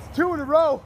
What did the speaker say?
That's two in a row.